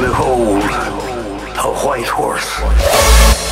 behold, a white horse.